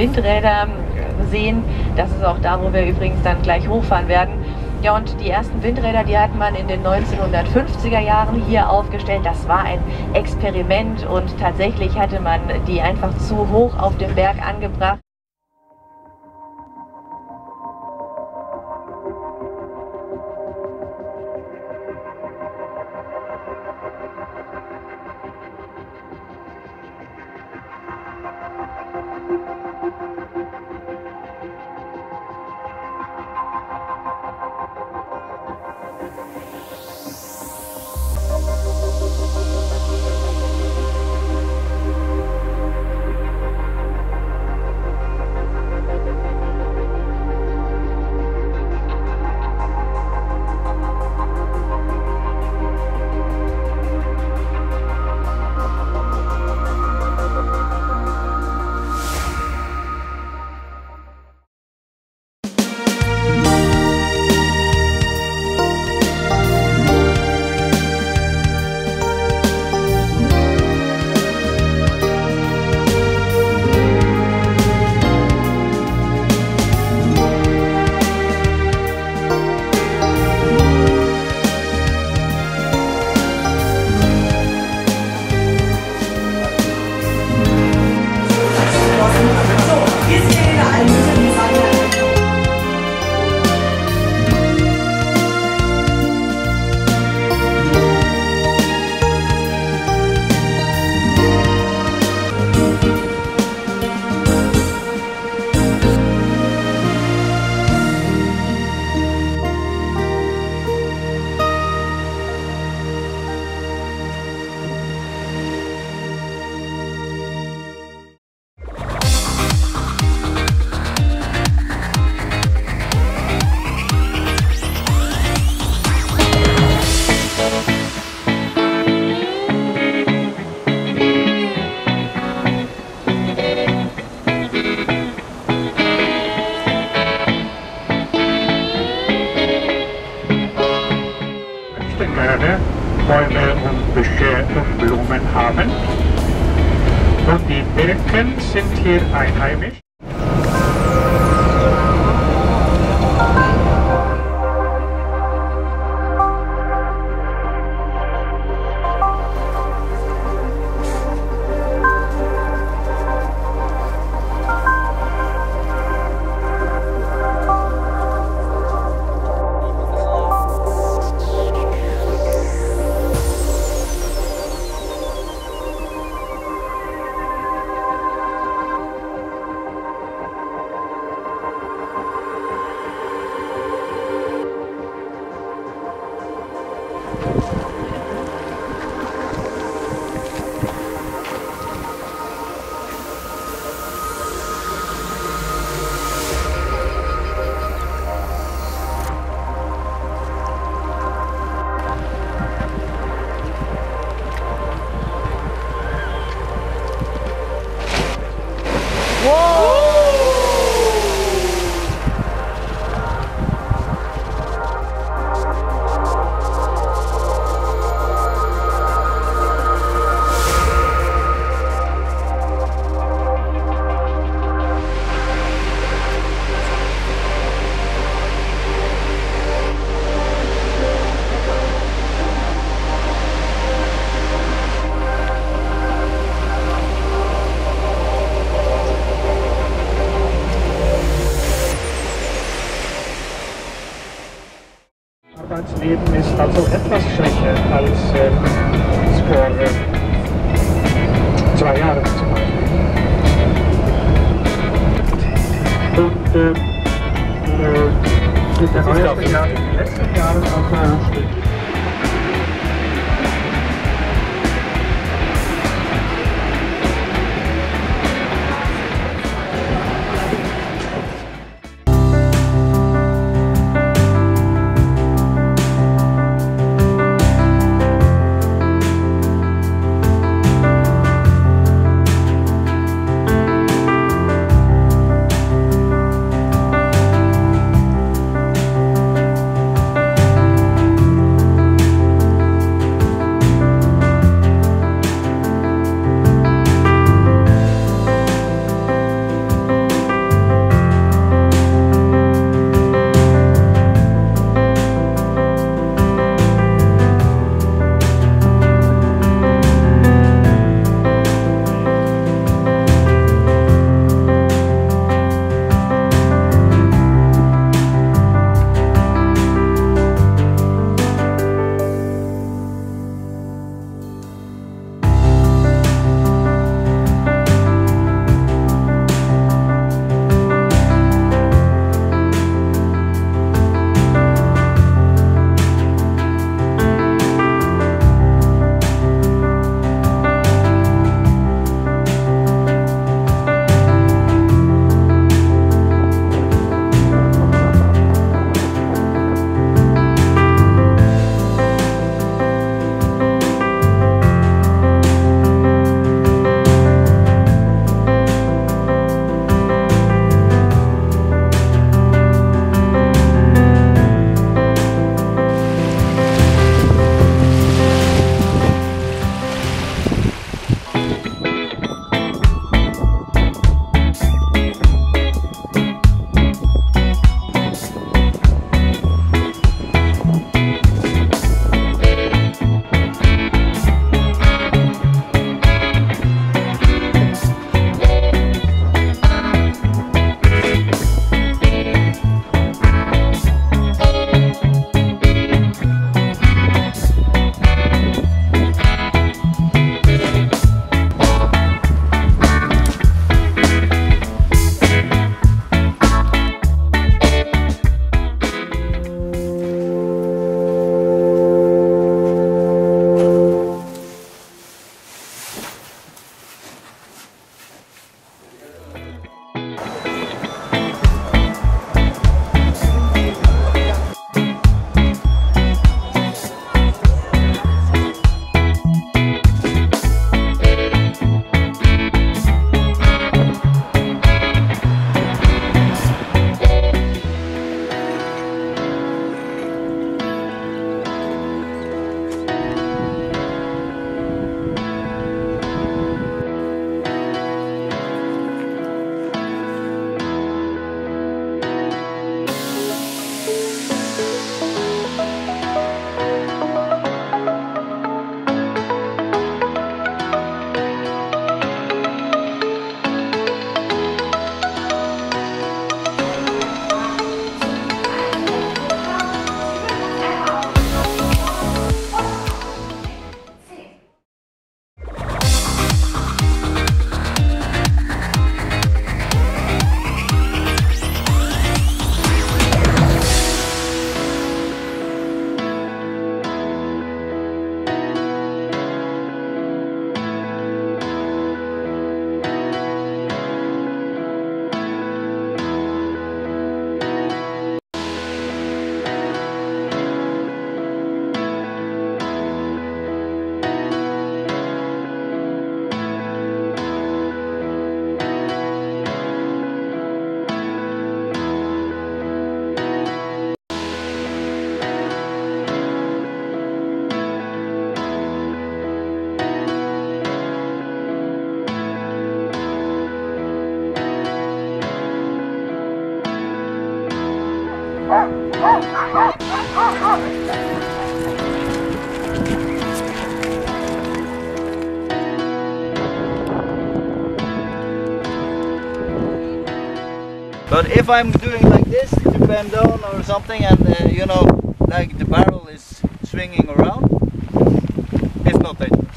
Windräder sehen. Das ist auch da, wo wir übrigens dann gleich hochfahren werden. Ja, und die ersten Windräder, die hat man in den 1950er Jahren hier aufgestellt. Das war ein Experiment und tatsächlich hatte man die einfach zu hoch auf dem Berg angebracht. way out of I'm doing like this to bend down or something and uh, you know like the barrel is swinging around, it's not dangerous.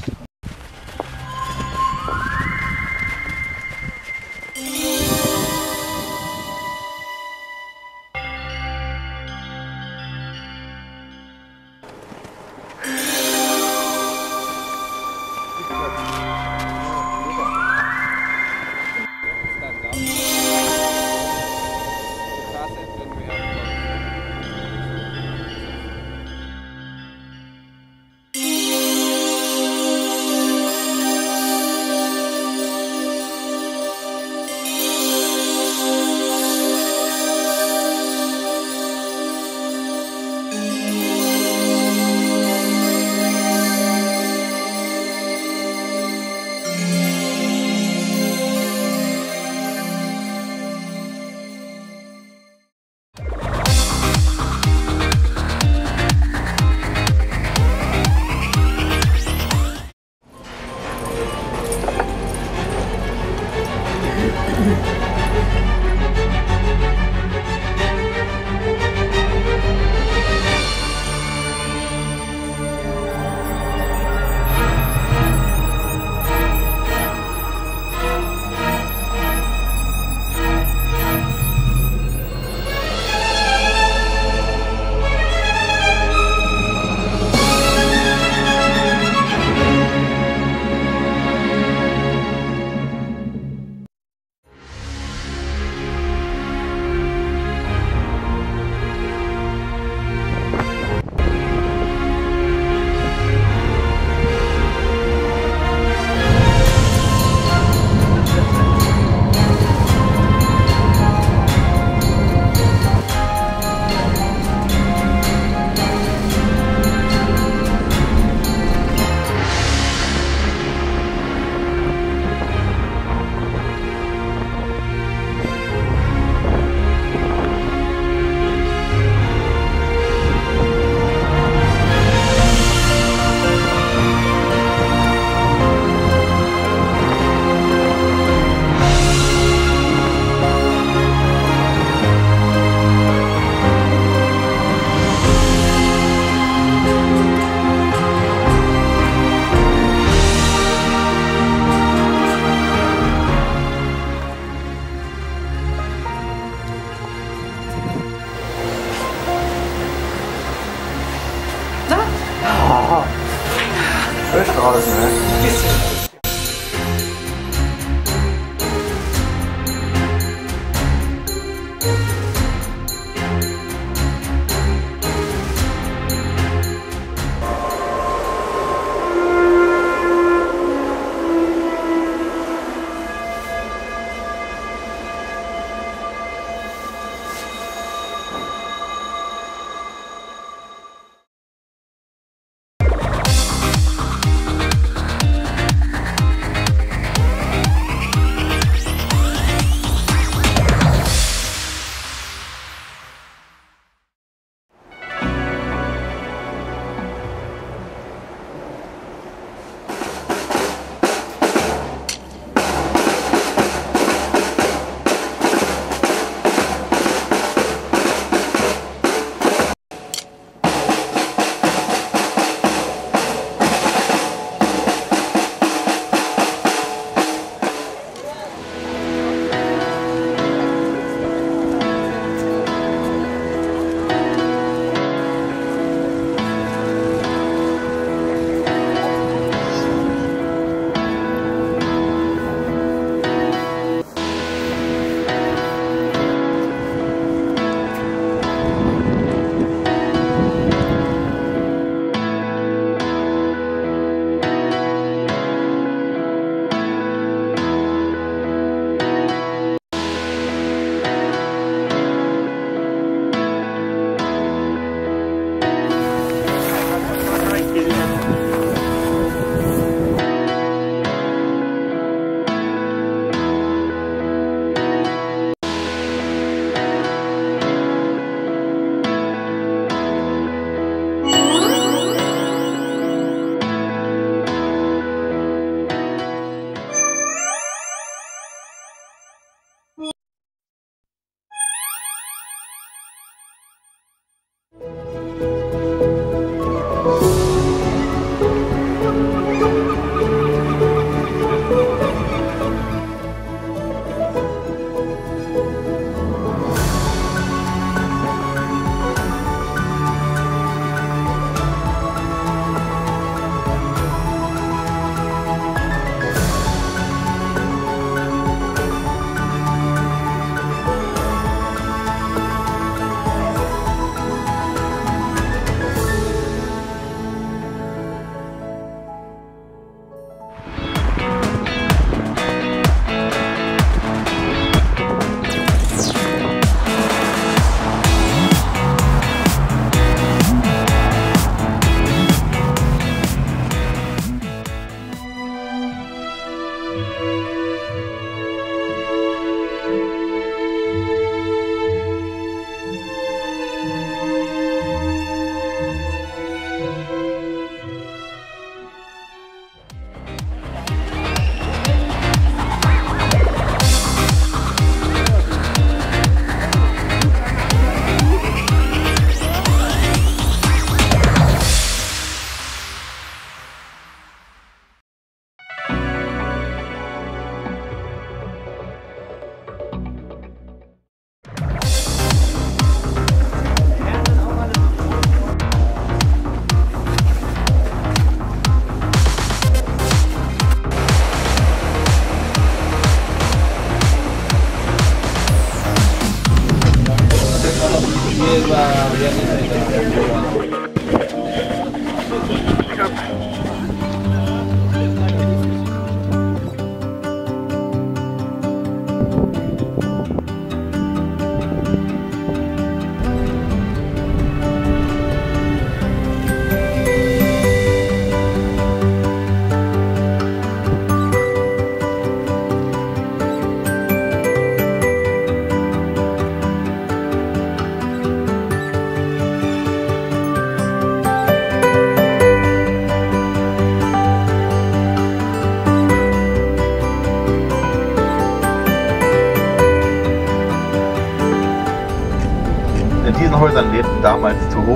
horas, né? Isso.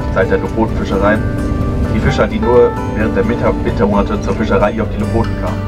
Hochzeit der Lofotfischerei die Fischer, die nur während der Winter Wintermonate zur Fischerei auf die Lofoten kamen.